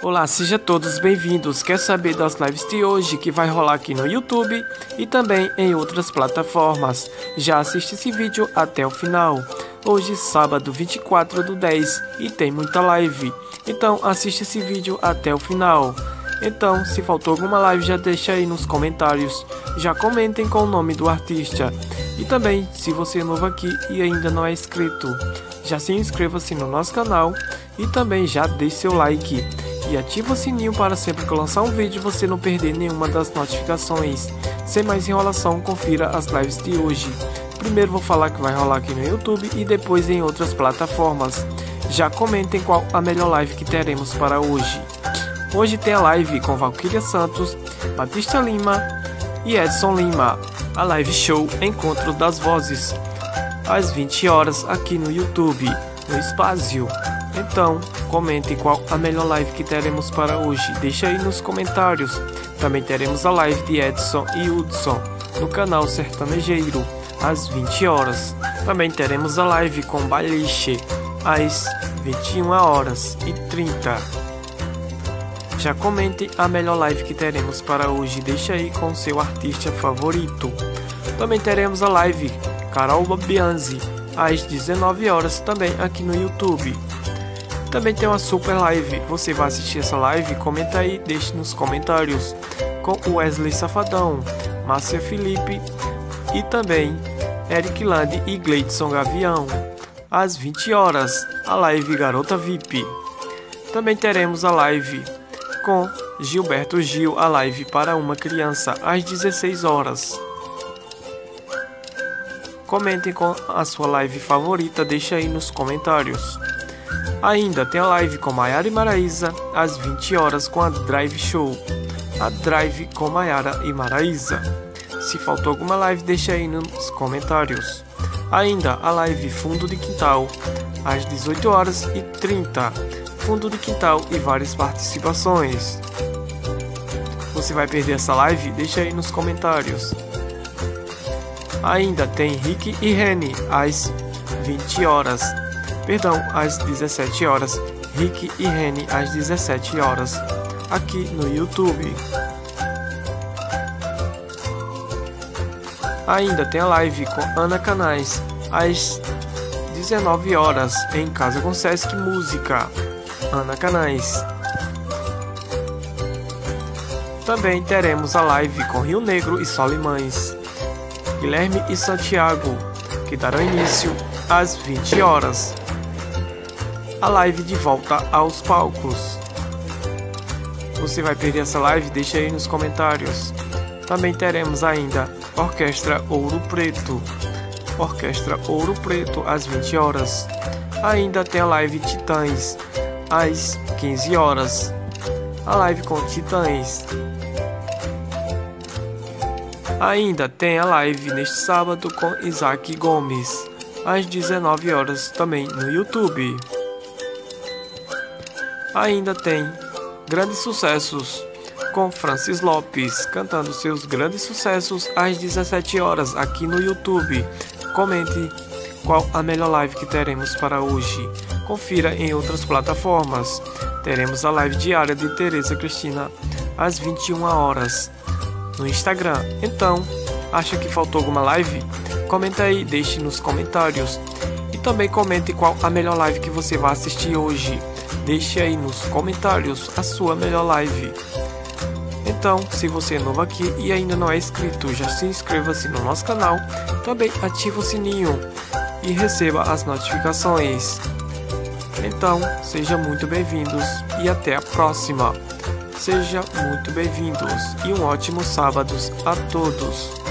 Olá, sejam todos bem-vindos. Quer saber das lives de hoje que vai rolar aqui no YouTube e também em outras plataformas? Já assiste esse vídeo até o final. Hoje, sábado 24 do 10 e tem muita live. Então, assiste esse vídeo até o final. Então, se faltou alguma live, já deixa aí nos comentários. Já comentem com o nome do artista. E também, se você é novo aqui e ainda não é inscrito, já se inscreva-se no nosso canal e também já deixe seu like e ative o sininho para sempre que eu lançar um vídeo você não perder nenhuma das notificações. Sem mais enrolação, confira as lives de hoje. Primeiro vou falar que vai rolar aqui no YouTube e depois em outras plataformas. Já comentem qual a melhor live que teremos para hoje. Hoje tem a live com Valkyria Santos, Batista Lima e Edson Lima. A live show Encontro das Vozes, às 20 horas aqui no YouTube, no Espaço. Então, comente qual a melhor live que teremos para hoje. Deixa aí nos comentários. Também teremos a live de Edson e Hudson no canal Sertanejeiro às 20 horas. Também teremos a live com Baliche às 21 horas e 30. Já comente a melhor live que teremos para hoje. Deixa aí com seu artista favorito. Também teremos a live Carol Babianzi às 19 horas também aqui no YouTube. Também tem uma super live. Você vai assistir essa live? Comenta aí, deixe nos comentários. Com Wesley Safadão, Márcia Felipe e também Eric Land e Gleidson Gavião. Às 20 horas, a live Garota VIP. Também teremos a live com Gilberto Gil, a live para uma criança, às 16 horas. Comentem com a sua live favorita, deixa aí nos comentários. Ainda tem a live com Maiara e Maraísa às 20 horas com a Drive Show. A Drive com Maiara e Maraísa. Se faltou alguma live, deixa aí nos comentários. Ainda a live Fundo de Quintal às 18 horas e 30. Fundo de Quintal e várias participações. Você vai perder essa live? Deixa aí nos comentários. Ainda tem Rick e Reni às 20 horas perdão, às 17 horas, Rick e Reni às 17 horas, aqui no YouTube. Ainda tem a live com Ana Canais às 19 horas em Casa com Sesc Música. Ana Canais. Também teremos a live com Rio Negro e Solimães, Guilherme e Santiago, que darão início às 20 horas a live de volta aos palcos. Você vai perder essa live? Deixa aí nos comentários. Também teremos ainda Orquestra Ouro Preto. Orquestra Ouro Preto às 20 horas. Ainda tem a live Titãs às 15 horas. A live com Titãs. Ainda tem a live neste sábado com Isaac Gomes às 19 horas também no YouTube ainda tem grandes sucessos com Francis Lopes cantando seus grandes sucessos às 17 horas aqui no YouTube. Comente qual a melhor live que teremos para hoje. Confira em outras plataformas. Teremos a live diária de Teresa Cristina às 21 horas no Instagram. Então, acha que faltou alguma live? Comenta aí, deixe nos comentários. Também comente qual a melhor live que você vai assistir hoje. Deixe aí nos comentários a sua melhor live. Então, se você é novo aqui e ainda não é inscrito, já se inscreva-se no nosso canal, também ative o sininho e receba as notificações. Então, sejam muito bem-vindos e até a próxima. Sejam muito bem-vindos e um ótimo sábado a todos.